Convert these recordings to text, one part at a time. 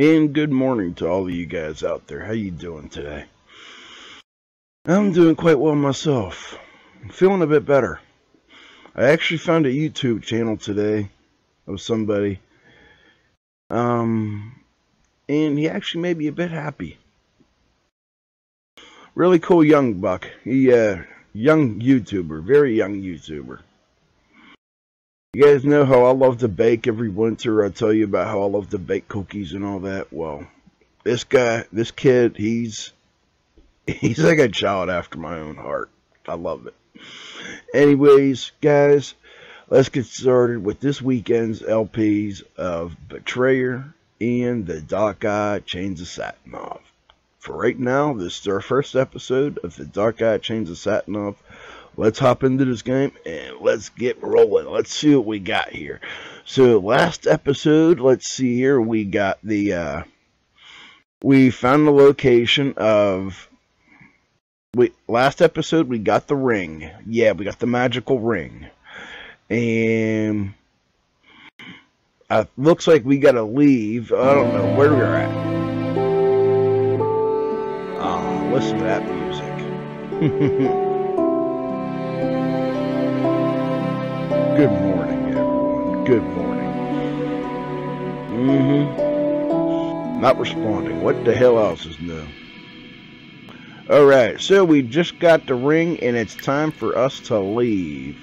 And good morning to all of you guys out there. How you doing today? I'm doing quite well myself. I'm feeling a bit better. I actually found a YouTube channel today of somebody. Um and he actually made me a bit happy. Really cool young buck. He uh young YouTuber, very young YouTuber. You guys know how I love to bake every winter. I tell you about how I love to bake cookies and all that. Well, this guy, this kid, he's he's like a child after my own heart. I love it. Anyways, guys, let's get started with this weekend's LPs of Betrayer and the Dark Eye Chains of Satinav. For right now, this is our first episode of the Dark Eye Chains of Satinav let's hop into this game and let's get rolling. Let's see what we got here. So last episode, let's see here, we got the uh we found the location of we last episode we got the ring. Yeah, we got the magical ring. And uh, looks like we gotta leave. I don't know where we're at. Oh, listen to that music. Good morning, everyone. Good morning. Mm-hmm. Not responding. What the hell else is new? Alright, so we just got the ring and it's time for us to leave.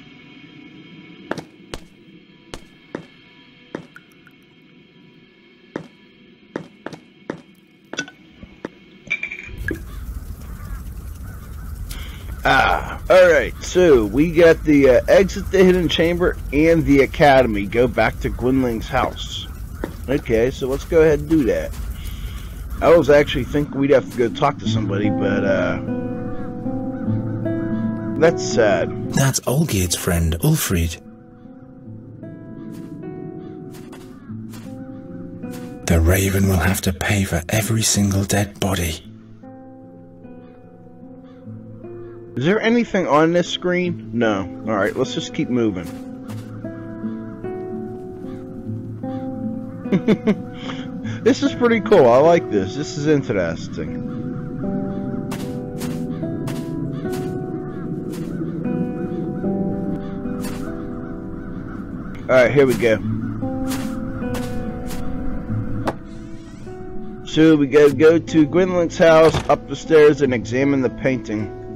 So we got the uh, exit the hidden chamber and the academy. Go back to Gwynling's house. Okay, so let's go ahead and do that. I was actually thinking we'd have to go talk to somebody, but, uh. That's sad. That's Olgierd's friend, Ulfrid. The Raven will have to pay for every single dead body. Is there anything on this screen? No. Alright, let's just keep moving. this is pretty cool. I like this. This is interesting. Alright, here we go. So we gotta go to Gwynling's house, up the stairs, and examine the painting.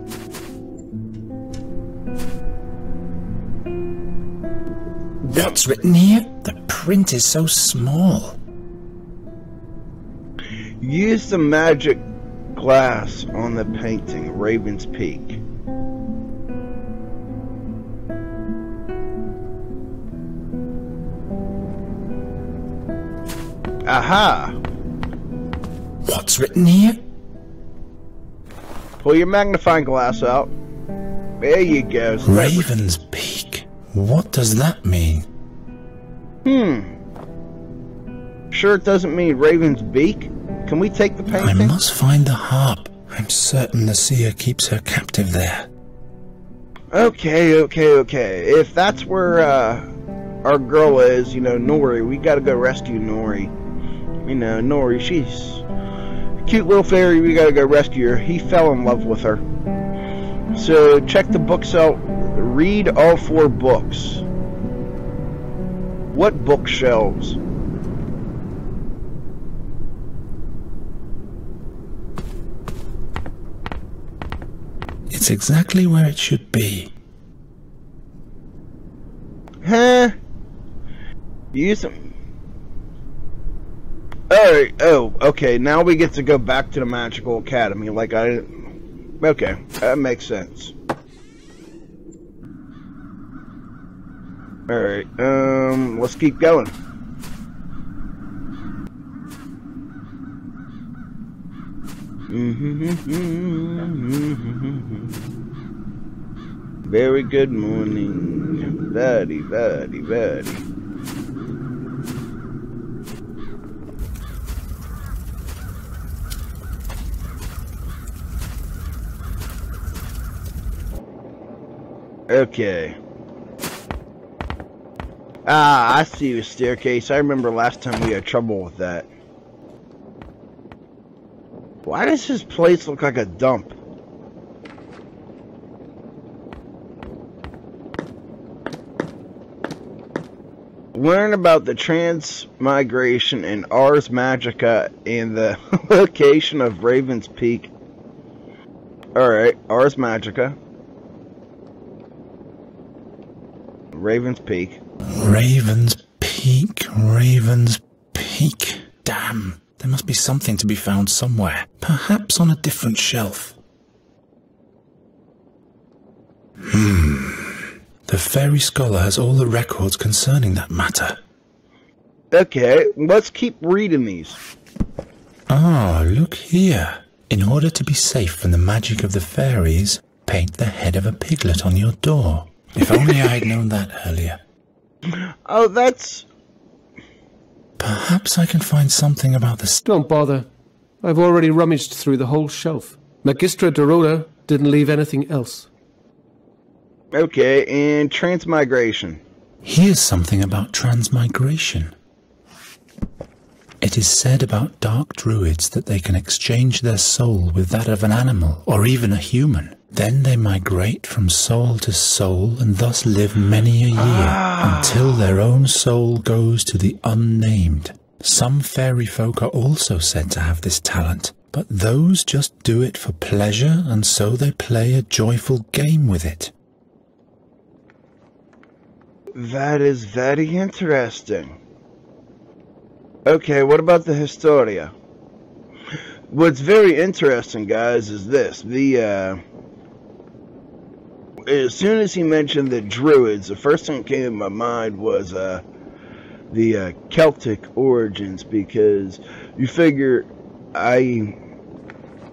What's written here? The print is so small. Use the magic glass on the painting, Raven's Peak. Aha! What's written here? Pull your magnifying glass out. There you go. Raven's Peak. What does that mean? Hmm. Sure it doesn't mean Raven's Beak? Can we take the painting? I must find the harp. I'm certain the seer keeps her captive there. Okay, okay, okay. If that's where uh, our girl is, you know, Nori, we gotta go rescue Nori. You know, Nori, she's a cute little fairy. We gotta go rescue her. He fell in love with her. So check the books out. Read all four books. What bookshelves? It's exactly where it should be. Huh? Use them. Alright, oh, okay, now we get to go back to the Magical Academy, like I... Okay, that makes sense. Alright, um, let's keep going. Very good morning. Very, very, very. Okay. Ah, I see the staircase. I remember last time we had trouble with that. Why does this place look like a dump? Learn about the transmigration in Ars Magica and the location of Raven's Peak. Alright, Ars Magica. Raven's Peak. Raven's Peak, Raven's Peak. Damn, there must be something to be found somewhere. Perhaps on a different shelf. Hmm. The fairy scholar has all the records concerning that matter. Okay, let's keep reading these. Ah, look here. In order to be safe from the magic of the fairies, paint the head of a piglet on your door. If only I had known that earlier. Oh, that's... Perhaps I can find something about the... Don't bother. I've already rummaged through the whole shelf. Magistra Dorota didn't leave anything else. Okay, and transmigration. Here's something about transmigration. It is said about dark druids that they can exchange their soul with that of an animal or even a human. Then they migrate from soul to soul and thus live many a year ah. until their own soul goes to the unnamed. Some fairy folk are also said to have this talent, but those just do it for pleasure and so they play a joyful game with it. That is very interesting. Okay, what about the Historia? What's very interesting, guys, is this. The, uh, as soon as he mentioned the Druids, the first thing that came to my mind was, uh, the uh, Celtic origins, because you figure I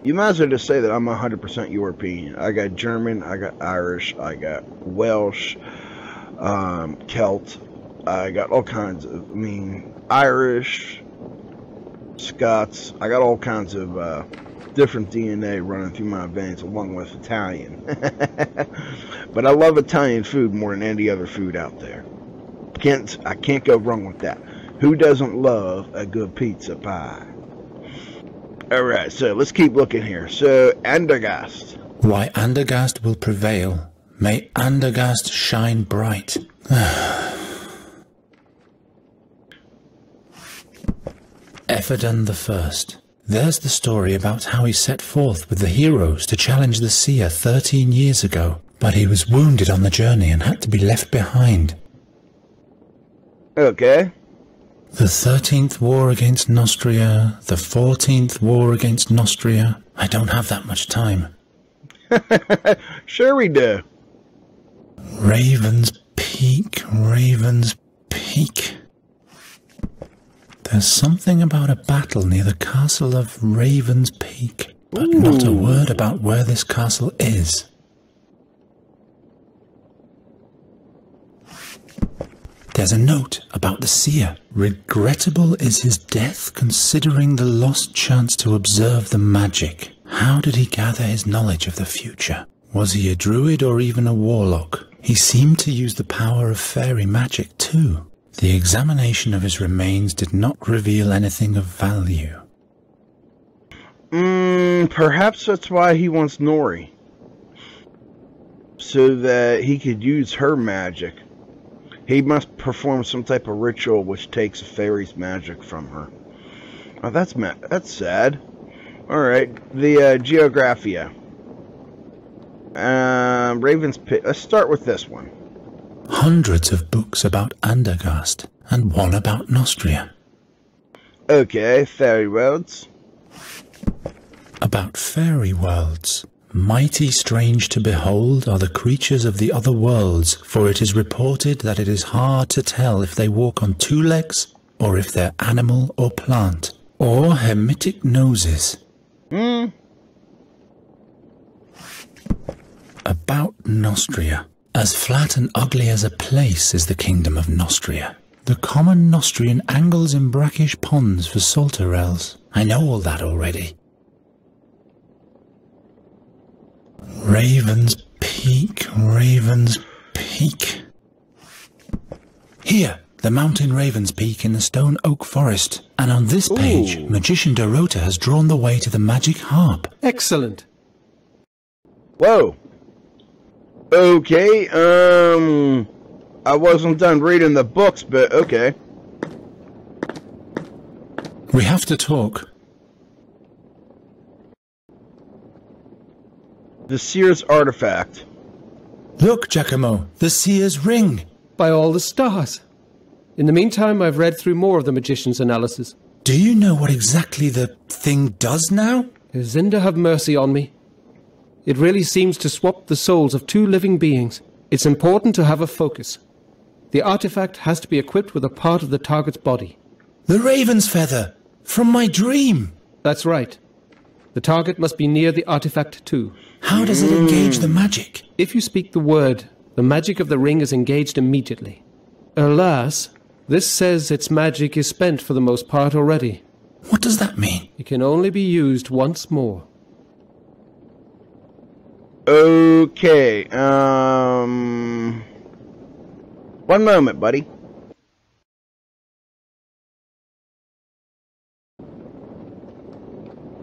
you might as well just say that I'm 100% European. I got German, I got Irish, I got Welsh, um, Celt. I got all kinds of, I mean, Irish, Scots. I got all kinds of uh, different DNA running through my veins, along with Italian. but I love Italian food more than any other food out there. Can't I can't go wrong with that. Who doesn't love a good pizza pie? All right, so let's keep looking here. So Andergast. Why Andergast will prevail May Andergast shine bright. Ephedon the First. There's the story about how he set forth with the heroes to challenge the seer thirteen years ago, but he was wounded on the journey and had to be left behind. Okay. The 13th war against Nostria, the 14th war against Nostria. I don't have that much time. sure we do. Raven's Peak, Raven's Peak. There's something about a battle near the castle of Raven's Peak, but Ooh. not a word about where this castle is. There's a note about the seer. Regrettable is his death, considering the lost chance to observe the magic. How did he gather his knowledge of the future? Was he a druid or even a warlock? He seemed to use the power of fairy magic too. The examination of his remains did not reveal anything of value. Mm, perhaps that's why he wants Nori. So that he could use her magic. He must perform some type of ritual which takes a fairy's magic from her. Oh, that's that's sad. Alright, the uh, Geographia. Um, Raven's Pit. Let's start with this one. Hundreds of books about Andergast and one about Nostria. Okay, fairy worlds. About fairy worlds. Mighty strange to behold are the creatures of the other worlds, for it is reported that it is hard to tell if they walk on two legs, or if they're animal or plant, or hemitic noses. Hmm, about Nostria. As flat and ugly as a place is the kingdom of Nostria. The common Nostrian angles in brackish ponds for saltarels. I know all that already. Raven's Peak, Raven's Peak. Here, the mountain Raven's Peak in the Stone Oak Forest. And on this page, Ooh. Magician Dorota has drawn the way to the magic harp. Excellent. Whoa. Okay, um... I wasn't done reading the books, but okay. We have to talk. The Seer's Artifact. Look, Giacomo, the Seer's Ring. By all the stars. In the meantime, I've read through more of the magician's analysis. Do you know what exactly the thing does now? Zinda have mercy on me. It really seems to swap the souls of two living beings. It's important to have a focus. The artifact has to be equipped with a part of the target's body. The Raven's Feather. From my dream. That's right. The target must be near the artifact too. How does it engage the magic? If you speak the word, the magic of the ring is engaged immediately. Alas, this says its magic is spent for the most part already. What does that mean? It can only be used once more. Okay, um... One moment, buddy.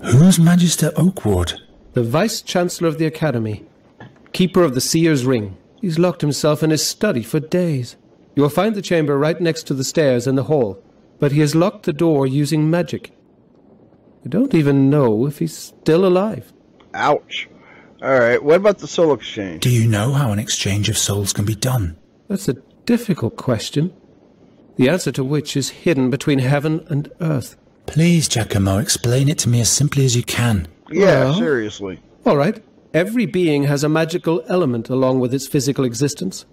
Who's Magister Oakwood? The Vice Chancellor of the Academy, Keeper of the Seer's Ring. He's locked himself in his study for days. You will find the chamber right next to the stairs in the hall, but he has locked the door using magic. I don't even know if he's still alive. Ouch. Alright, what about the soul exchange? Do you know how an exchange of souls can be done? That's a difficult question, the answer to which is hidden between heaven and earth. Please, Giacomo, explain it to me as simply as you can. Yeah, Well- seriously. All right. Every being has a magical element along with its physical existence.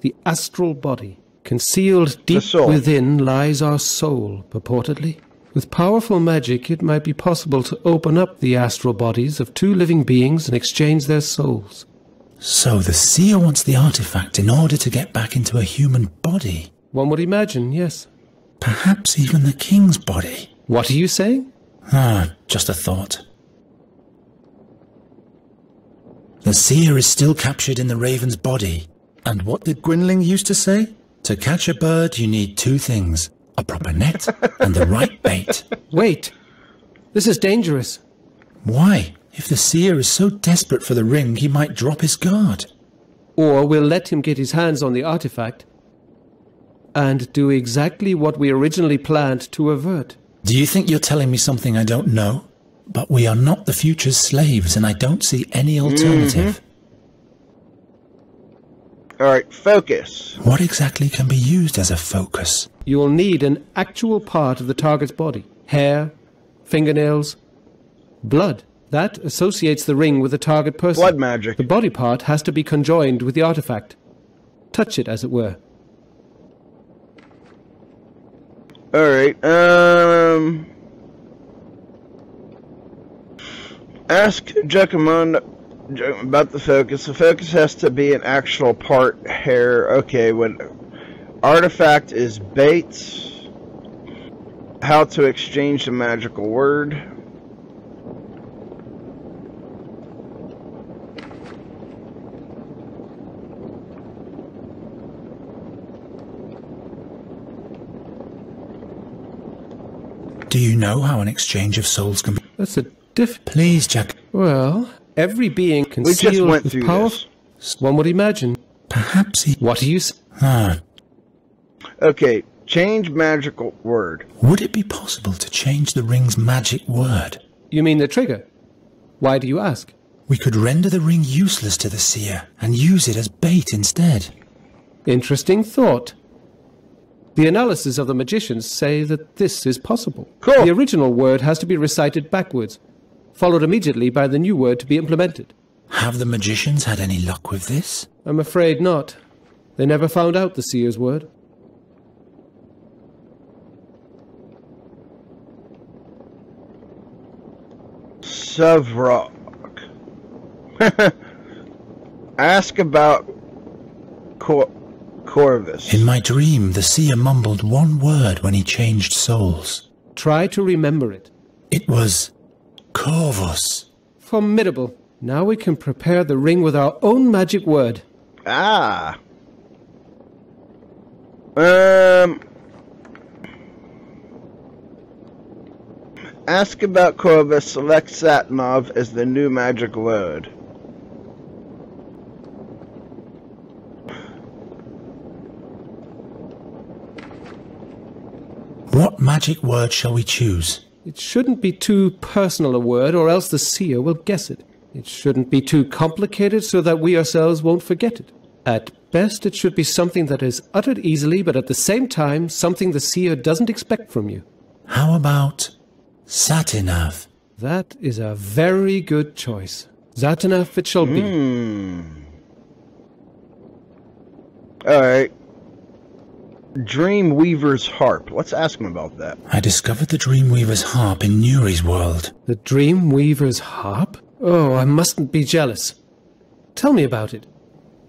The astral body. Concealed deep within lies our soul, purportedly. With powerful magic, it might be possible to open up the astral bodies of two living beings and exchange their souls. So the seer wants the artifact in order to get back into a human body. One would imagine, yes. Perhaps even the king's body. What are you saying? Ah, just a thought. The seer is still captured in the raven's body. And what did Gwynling used to say? To catch a bird, you need two things a proper net and the right bait. Wait! This is dangerous. Why? If the seer is so desperate for the ring, he might drop his guard. Or we'll let him get his hands on the artifact and do exactly what we originally planned to avert. Do you think you're telling me something I don't know? But we are not the future's slaves, and I don't see any alternative. Mm-hmm. Alright, focus. What exactly can be used as a focus? You will need an actual part of the target's body hair, fingernails, blood. That associates the ring with the target person. Blood magic. The body part has to be conjoined with the artifact. Touch it, as it were. Alright, um... Ask Giacomo about the focus. The focus has to be an actual part hair. Okay, when artifact is bait. How to exchange the magical word. Do you know how an exchange of souls can be? That's a diff. Please, Jack. Well, every being We just concealed went with through power. this. One would imagine. Perhaps he. What do you s- Ah, Okay, change magical word. would it be possible to change the ring's magic word? You mean the trigger? Why do you ask? We could render the ring useless to the seer and use it as bait instead. Interesting thought. The analysis of the magicians say that this is possible. Cool. The original word has to be recited backwards, followed immediately by the new word to be implemented. Have the magicians had any luck with this? I'm afraid not. They never found out the seer's word. Suvrok. Ask about Cor- Corvus. In my dream, the seer mumbled one word when he changed souls. Try to remember it. It was Corvus. Formidable. Now we can prepare the ring with our own magic word. Ah. Um, ask about Corvus, select Satinav as the new magic word. What magic word shall we choose? It shouldn't be too personal a word, or else the seer will guess it. It shouldn't be too complicated so that we ourselves won't forget it. At best, it should be something that is uttered easily, but at the same time, something the seer doesn't expect from you. How about Satinav? That is a very good choice. Satinav it shall be. Hmm. Alright. Dreamweaver's harp. Let's ask him about that. I discovered the Dreamweaver's harp in Nuri's world. The Dream Weaver's harp? Oh, I mustn't be jealous. Tell me about it.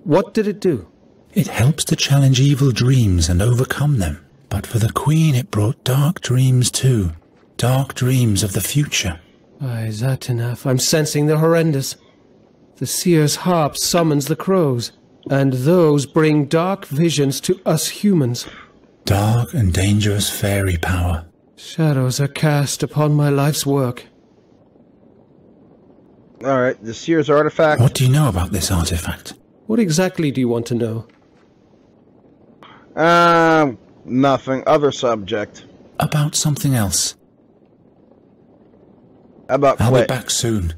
What did it do? It helps to challenge evil dreams and overcome them. But for the Queen, it brought dark dreams too. Dark dreams of the future. By Satinav, I'm sensing the horrendous. The seer's harp summons the crows, and those bring dark visions to us humans. Dark and dangerous fairy power. Shadows are cast upon my life's work. Alright, the Seer's artifact. What do you know about this artifact? What exactly do you want to know? Um, nothing. Other subject. About something else. How about I'll be back soon.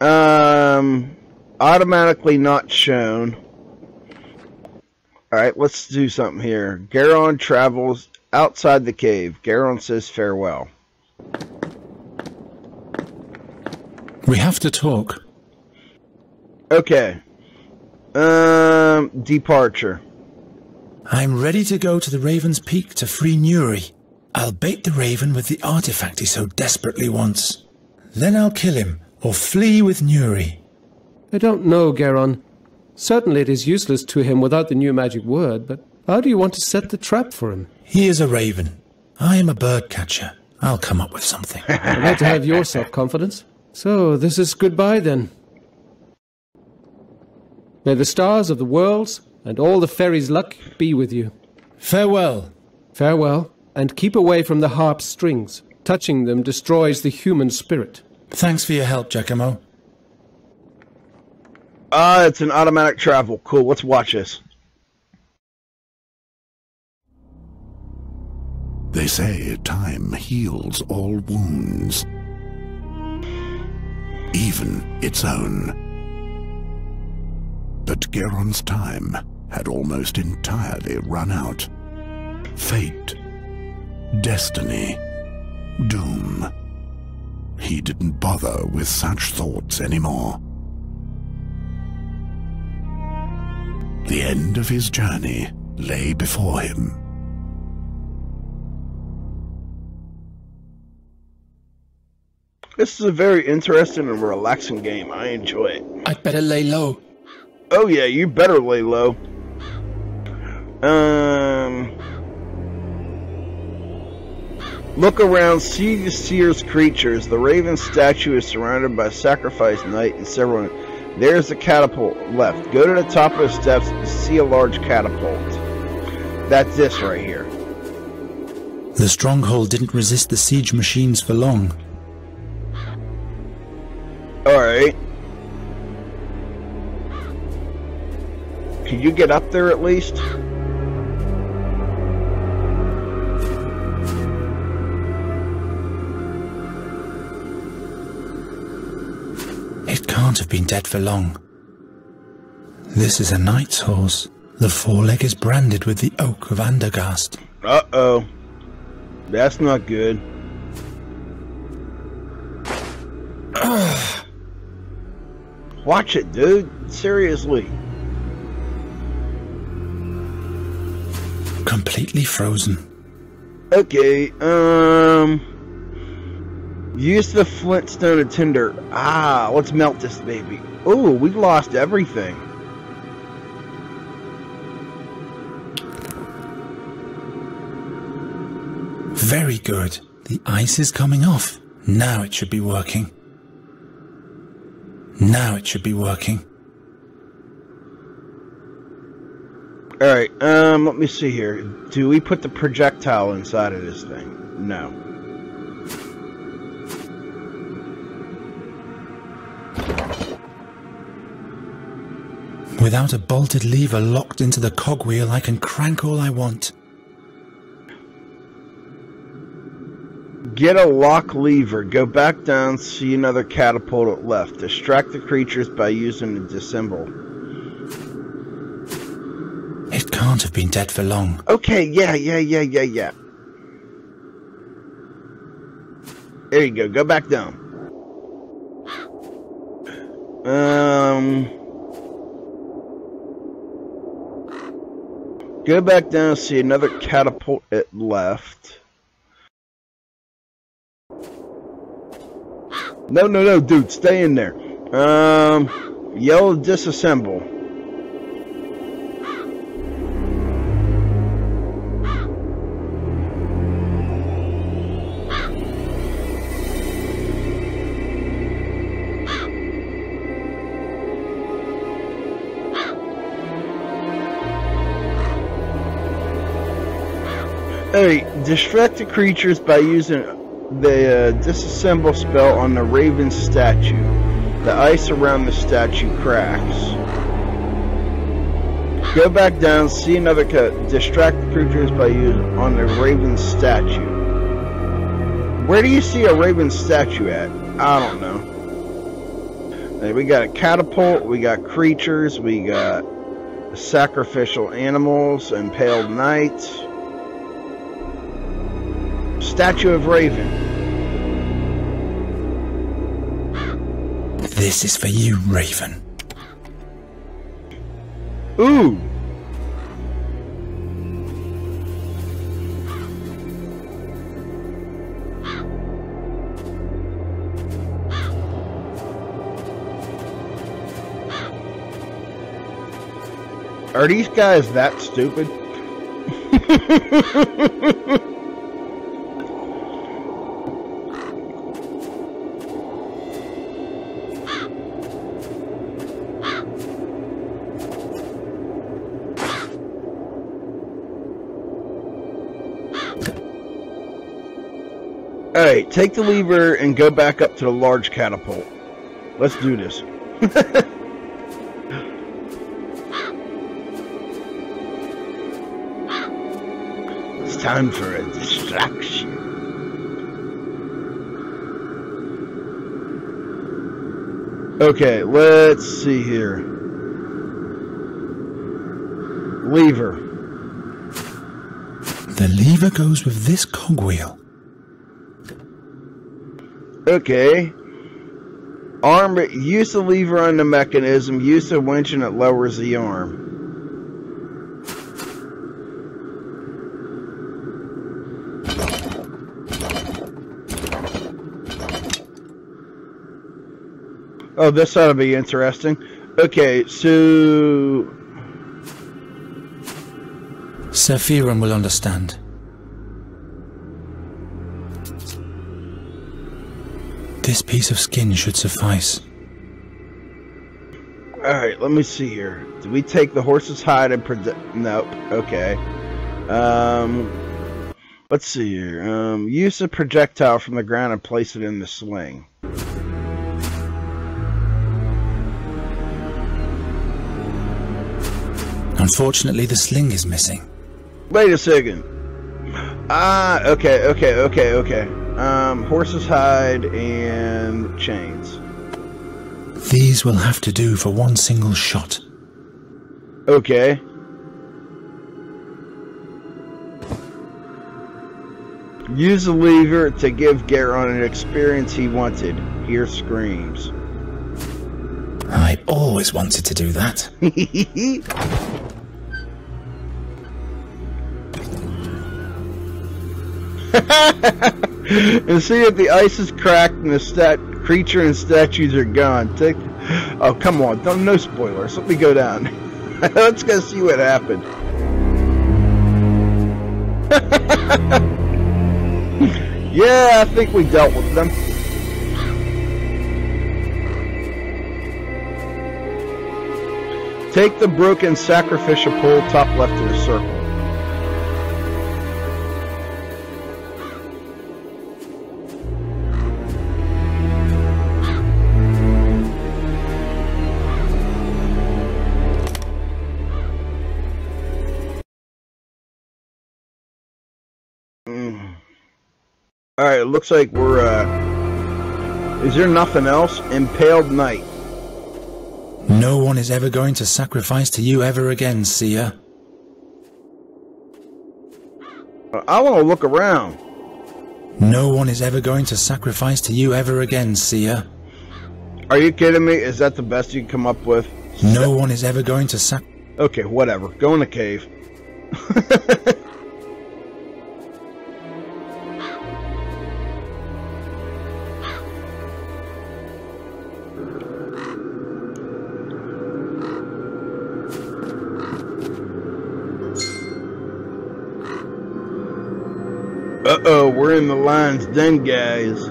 Um, automatically not shown. Alright, let's do something here. Garon travels outside the cave. Garon says farewell. We have to talk. Okay. Um, departure. I'm ready to go to the Raven's Peak to free Nuri. I'll bait the Raven with the artifact he so desperately wants. Then I'll kill him, or flee with Nuri. I don't know, Garon. Certainly it is useless to him without the new magic word, but how do you want to set the trap for him? He is a Raven. I am a bird catcher. I'll come up with something. I'd like to have your self-confidence. So, this is goodbye then. May the stars of the worlds and all the fairies' luck be with you. Farewell. Farewell, and keep away from the harp's strings. Touching them destroys the human spirit. Thanks for your help, Giacomo. Ah, it's an automatic travel. Cool, let's watch this. They say time heals all wounds, even its own. But Geron's time had almost entirely run out. Fate, destiny, doom. He didn't bother with such thoughts anymore. The end of his journey lay before him. This is a very interesting and relaxing game. I enjoy it. I'd better lay low. Oh yeah, you better lay low. Um, look around, see the seer's creatures. The raven statue is surrounded by sacrifice knight and several. There's the catapult left. Go to the top of the steps and see a large catapult. That's this right here. The stronghold didn't resist the siege machines for long. All right. Can you get up there at least? Can't have been dead for long. This is a knight's horse. The foreleg is branded with the oak of Andergast. Uh oh. That's not good. Watch it, dude. Seriously. Completely frozen. Okay, um. Use the flintstone and tinder. Ah, let's melt this baby. Oh, we lost everything. Very good. The ice is coming off. Now it should be working. Now it should be working. Alright, um, let me see here. Do we put the projectile inside of this thing? No. Without a bolted lever locked into the cogwheel, I can crank all I want. Get a lock lever. Go back down, see another catapult at left. Distract the creatures by using the dissemble. It can't have been dead for long. Okay, yeah, yeah, yeah, yeah, yeah. There you go. Go back down. Um. Go back down, and see another catapult at left. No, no, no, dude, stay in there. Um, yellow disassemble. Hey, distract the creatures by using the uh, disassemble spell on the raven statue. The ice around the statue cracks. Go back down, see another cut. Distract the creatures by using on the raven statue. Where do you see a raven statue at? I don't know. We got a catapult, we got creatures, we got sacrificial animals, impaled knights. Statue of Raven. This is for you, Raven. Ooh. Are these guys that stupid? Alright, take the lever and go back up to the large catapult. Let's do this. it's time for a distraction. Okay, let's see here. Lever. The lever goes with this cogwheel. Okay. Arm, use the lever on the mechanism, use the winch and it lowers the arm. Oh, this ought to be interesting. Okay, so... Sephiron will understand. This piece of skin should suffice. Alright, let me see here. Did we take the horse's hide and protect... Nope. Okay. Um... Let's see here. Um, use a projectile from the ground and place it in the sling. Unfortunately, the sling is missing. Wait a second. Ah, okay, okay, okay, okay. Um, horse's hide and chains. These will have to do for one single shot. Okay. Use the lever to give Garon an experience he wanted. Hear screams. I always wanted to do that. and see if the ice is cracked and the stat creature and statues are gone. Take oh come on, don't no spoilers. Let me go down. Let's go see what happened. yeah, I think we dealt with them. Take the broken sacrificial pole top left of the circle. It looks like we're, uh... Is there nothing else? Impaled Knight. No one is ever going to sacrifice to you ever again, Seer. I want to look around. No one is ever going to sacrifice to you ever again, Seer. Are you kidding me? Is that the best you can come up with? No one is ever going to sac- Okay, whatever. Go in the cave. in the lion's den, guys.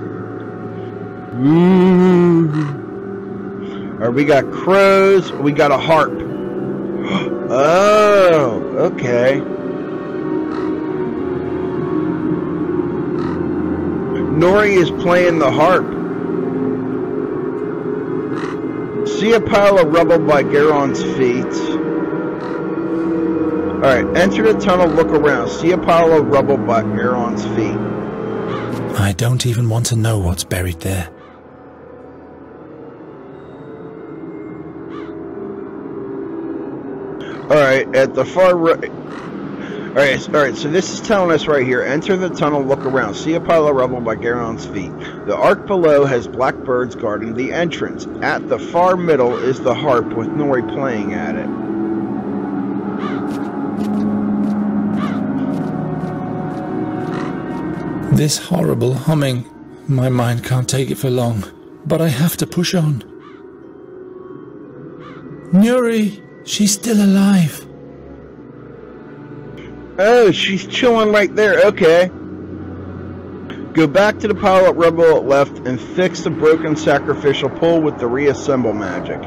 Alright, we got crows, we got a harp. Oh, okay. Nori is playing the harp. See a pile of rubble by Garon's feet. Alright, enter the tunnel, look around. See a pile of rubble by Garon's feet. I don't even want to know what's buried there. Alright, at the far right. Alright, alright, so this is telling us right here enter the tunnel, look around, see a pile of rubble by Garon's feet. The arc below has blackbirds guarding the entrance. At the far middle is the harp with Nori playing at it. This horrible humming. My mind can't take it for long, but I have to push on. Nuri, she's still alive. Oh, she's chilling right there. Okay. Go back to the pile of rubble at left and fix the broken sacrificial pole with the reassemble magic.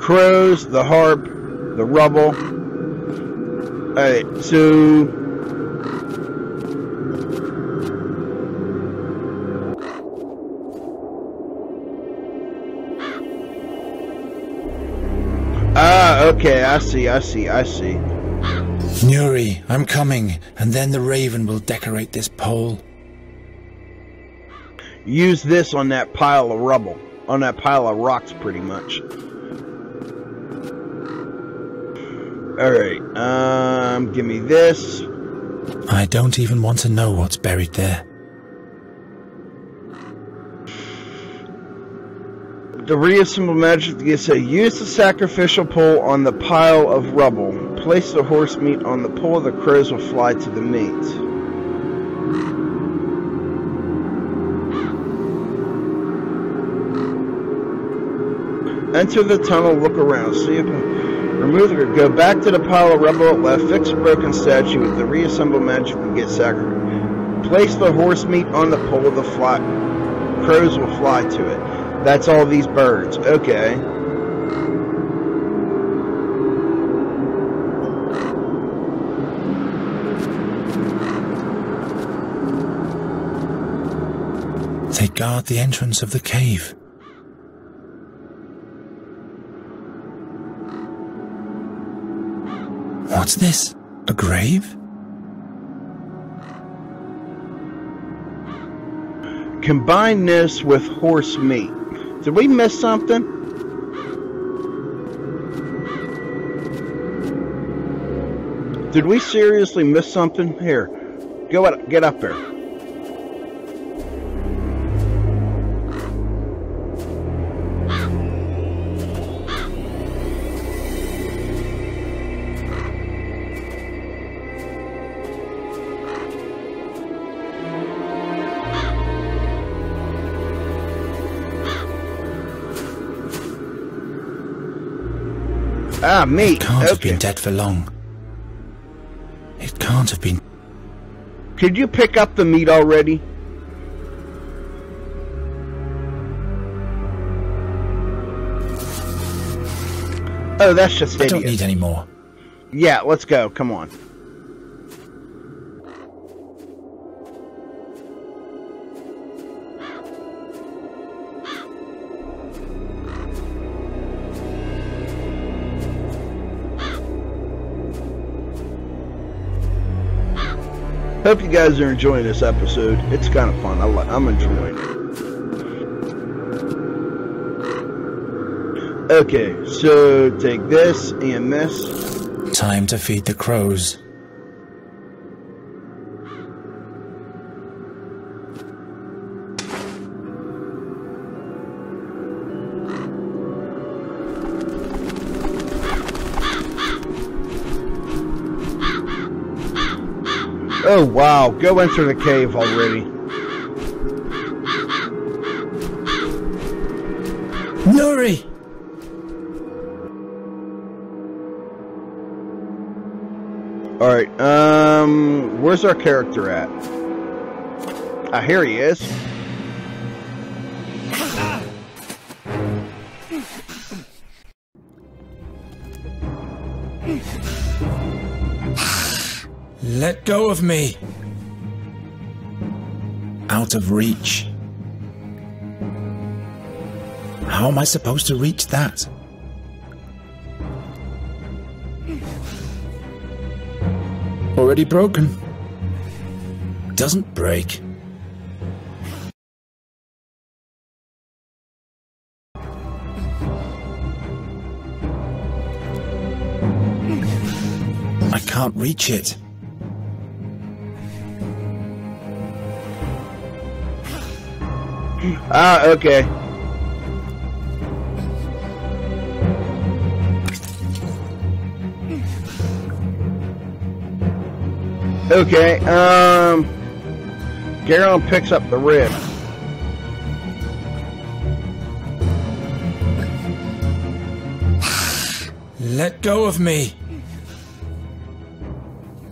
Crows, the harp, the rubble. Alright, so Ah, okay, I see, I see, I see. Nuri, I'm coming, and then the raven will decorate this pole. Use this on that pile of rubble, on that pile of rocks, pretty much. Alright, um, give me this. I don't even want to know what's buried there. The reassemble magic to say use the sacrificial pole on the pile of rubble. Place the horse meat on the pole, the crows will fly to the meat. Enter the tunnel, look around, see if remove the go back to the pile of rubble left, fix broken statue with the reassemble magic and get sacrificed. Place the horse meat on the pole, the fly crows will fly to it. That's all these birds. Okay. They guard the entrance of the cave. What's this? A grave? Combine this with horse meat. Did we miss something? Did we seriously miss something? Here, go up, get up there. Me. It can't okay. have been dead for long. It can't have been. Could you pick up the meat already? Oh, that's just I idiot. don't need any more. Yeah, let's go. Come on. Hope you guys are enjoying this episode. It's kind of fun. I li- I'm enjoying it. Okay, so take this and this. Time to feed the crows. Oh wow, go enter the cave already. Nuri! Alright, um, where's our character at? Ah, here he is. Go of me! Out of reach. How am I supposed to reach that? Already broken. Doesn't break. I can't reach it. Ah, okay. Okay, um, Garon picks up the rib. Let go of me.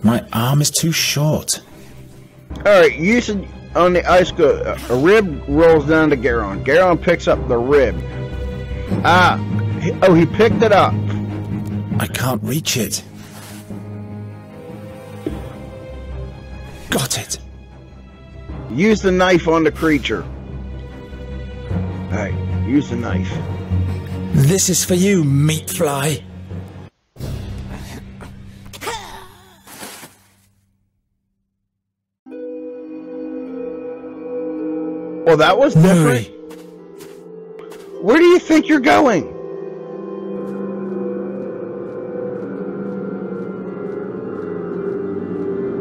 My arm is too short. Alright, you said on the ice go, a rib rolls down to Garon. Garon picks up the rib. Ah, he- oh, he picked it up. I can't reach it. Got it. Use the knife on the creature. Alright, use the knife. This is for you, meat fly. Well, that was different. Where do you think you're going?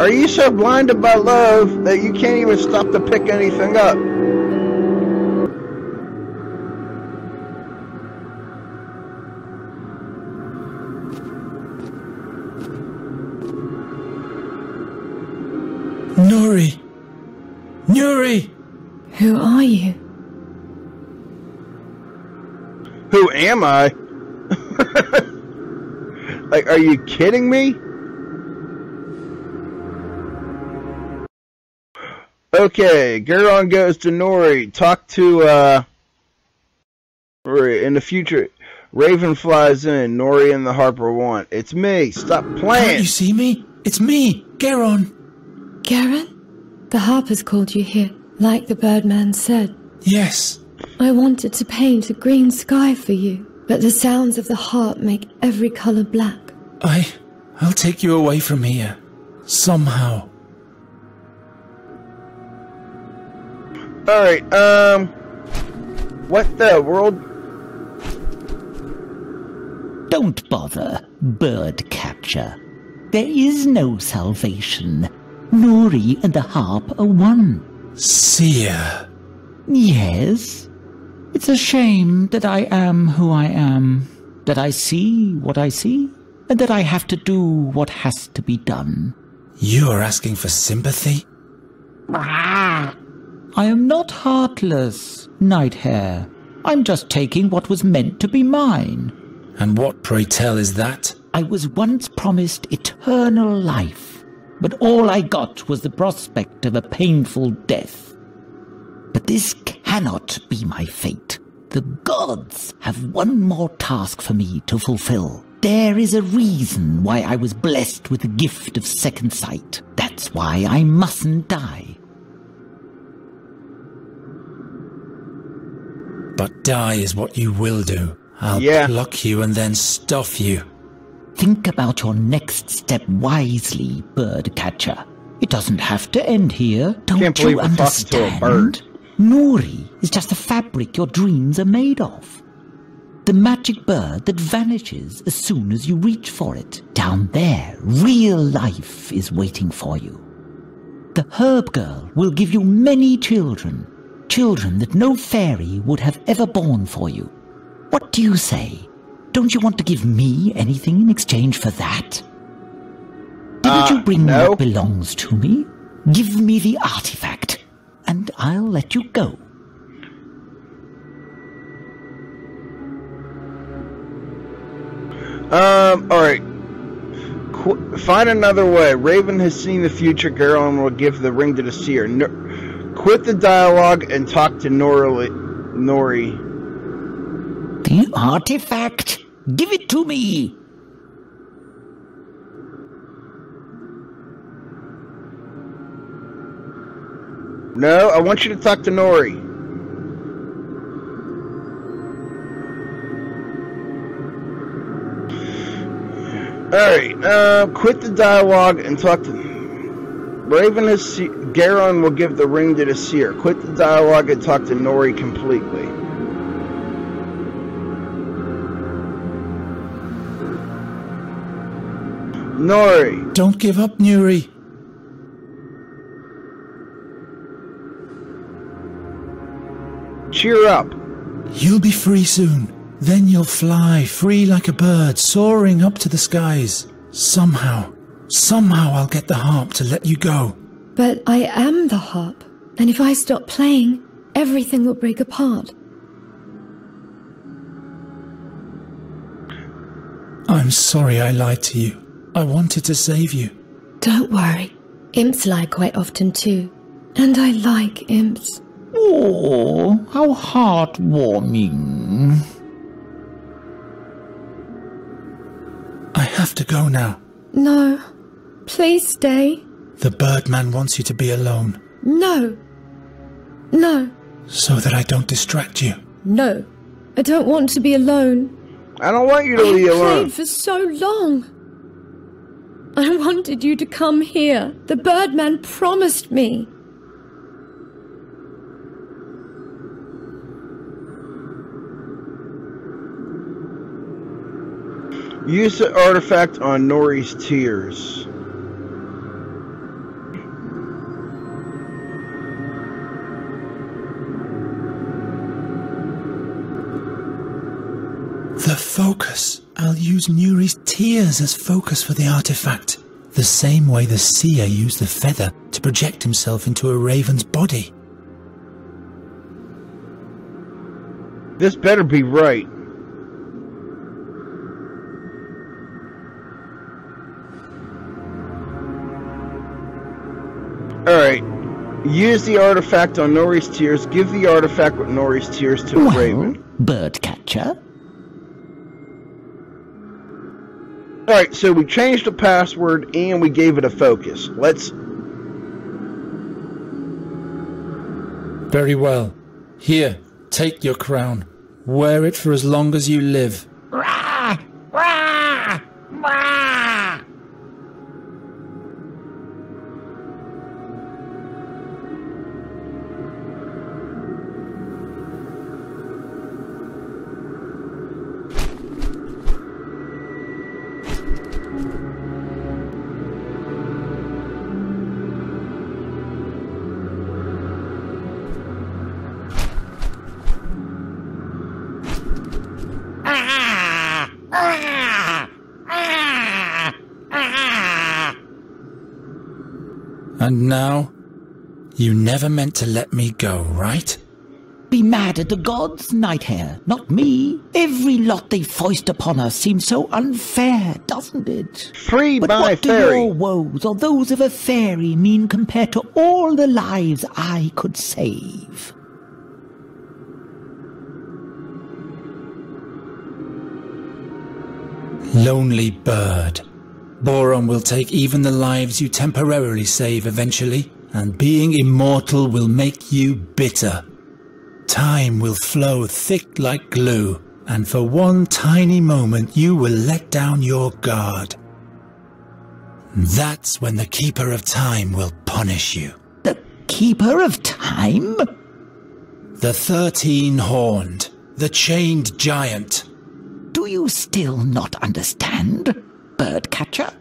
Are you so blinded by love that you can't even stop to pick anything up? Am I? like, are you kidding me? Okay, Garon goes to Nori. Talk to, uh, In the future, Raven flies in. Nori and the Harper want. It's me. Stop Can't playing. you see me? It's me, Garon. Garen? The harpers called you here, like the birdman said. Yes. I wanted to paint a green sky for you, but the sounds of the harp make every color black. I. I'll take you away from here. Somehow. Alright, um, what the world? Don't bother, bird catcher. There is no salvation. Nori and the harp are one. Seer. Yes. It's a shame that I am who I am, that I see what I see, and that I have to do what has to be done. You are asking for sympathy? Ah! I am not heartless, Nighthair. I'm just taking what was meant to be mine. And what, pray tell, is that? I was once promised eternal life, but all I got was the prospect of a painful death. But this cannot be my fate. The gods have one more task for me to fulfill. There is a reason why I was blessed with the gift of second sight. That's why I mustn't die. But die is what you will do. I'll Yeah. pluck you and then stuff you. Think about your next step wisely, bird catcher. It doesn't have to end here. Don't Can't believe you we're talking to a understand? Nuri is just the fabric your dreams are made of. The magic bird that vanishes as soon as you reach for it. Down there, real life is waiting for you. The herb girl will give you many children, children that no fairy would have ever born for you. What do you say? Don't you want to give me anything in exchange for that? Didn't Uh, you bring no. what belongs to me? Give me the artifact, and I'll let you go. Um, alright. Qu- find another way. Raven has seen the future girl and will give the ring to the seer. No- quit the dialogue and talk to Nori. Nori. The artifact? Give it to me! No, I want you to talk to Nori. Alright, uh, quit the dialogue and talk to. Raven. Se- Garon will give the ring to the seer. Quit the dialogue and talk to Nori completely. Nori, Don't give up, Nuri. Cheer up. You'll be free soon. Then you'll fly, free like a bird, soaring up to the skies. Somehow, somehow I'll get the harp to let you go. But I am the harp, and if I stop playing, everything will break apart. I'm sorry I lied to you. I wanted to save you. Don't worry. Imps lie quite often too. And I like imps. Oh, how heartwarming. I have to go now. No. Please stay. The Birdman wants you to be alone, No. No. so that I don't distract you. No. I don't want to be alone. I don't want you to be alone. I've be alone. played for so long. I wanted you to come here. The Birdman promised me. Use the artifact on Nori's tears. The focus. I'll use Nuri's tears as focus for the artifact. The same way the seer used the feather to project himself into a raven's body. This better be right. Alright. Use the artifact on Nori's tears. Give the artifact with Nori's tears to the Well, Raven. bird catcher, Alright, so we changed the password and we gave it a focus. Let's. Very well. Here, take your crown. Wear it for as long as you live. Rah! Rah! Rah! You never meant to let me go, right? Be mad at the gods, Nighthair, not me. Every lot they foist upon us seems so unfair, doesn't it? Free but what fairy. do your woes or those of a fairy mean compared to all the lives I could save? Lonely bird. Boron will take even the lives you temporarily save eventually and being immortal will make you bitter. Time will flow thick like glue, and for one tiny moment you will let down your guard. That's when the Keeper of Time will punish you. The Keeper of Time? The Thirteen Horned, the Chained Giant. Do you still not understand, Birdcatcher?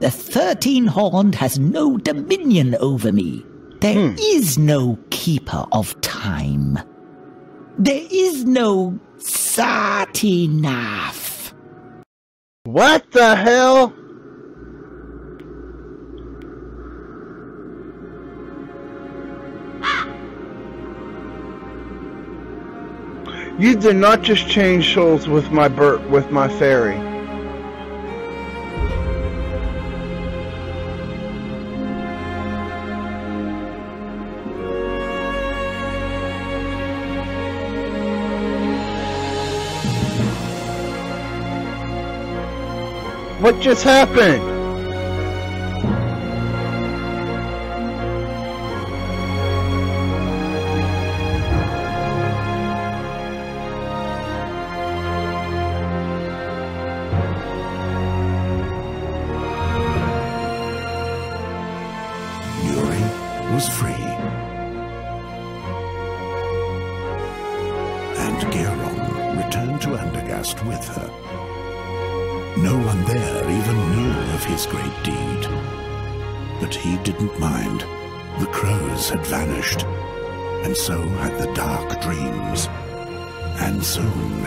The Thirteen Horned has no dominion over me. There Hmm. is no Keeper of Time. There is no Satinav. What the hell? You did not just change souls with my bird, with my fairy. What just happened? Yuri was free. And Geron returned to Andergast with her. No one there even knew of his great deed. But he didn't mind. The crows had vanished, and so had the dark dreams. And soon,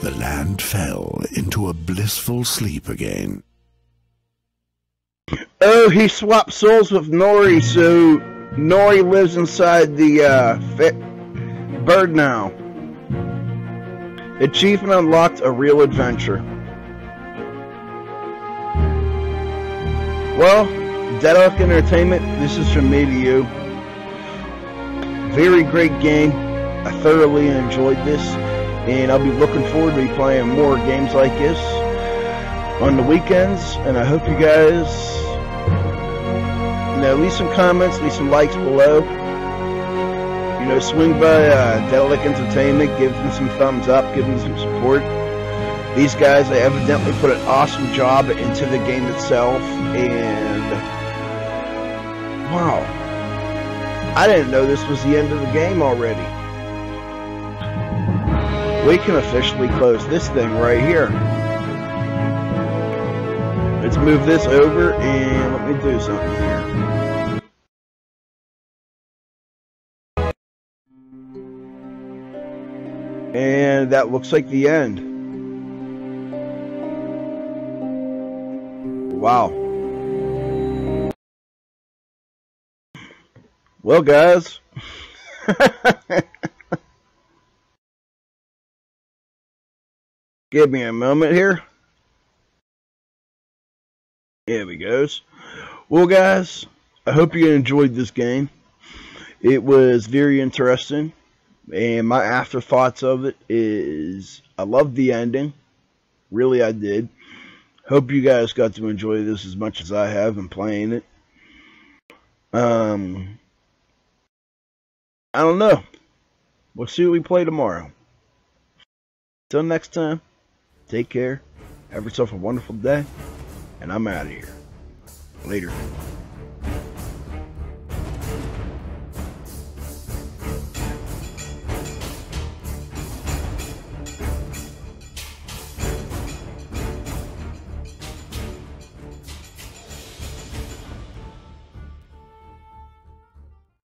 the land fell into a blissful sleep again. Oh, he swapped souls with Nori, so Nori lives inside the uh, bird now. Achievement unlocked a real adventure. Well, Daedalic Entertainment, this is from me to you. Very great game. I thoroughly enjoyed this, and I'll be looking forward to playing more games like this on the weekends. And I hope you guys you know, leave some comments, leave some likes below. You know, swing by uh, Daedalic Entertainment, give them some thumbs up, give them some support. These guys, they evidently put an awesome job into the game itself, and wow, I didn't know this was the end of the game already. We can officially close this thing right here. Let's move this over and let me do something here. And that looks like the end. Wow. Well, guys. Give me a moment here. There we goes. Well, guys, I hope you enjoyed this game. It was very interesting, and my afterthoughts of it is I love the ending. Really, I did. Hope you guys got to enjoy this as much as I have in playing it. Um, I don't know. We'll see what we play tomorrow. Till next time, take care. Have yourself a wonderful day. And I'm out of here. Later.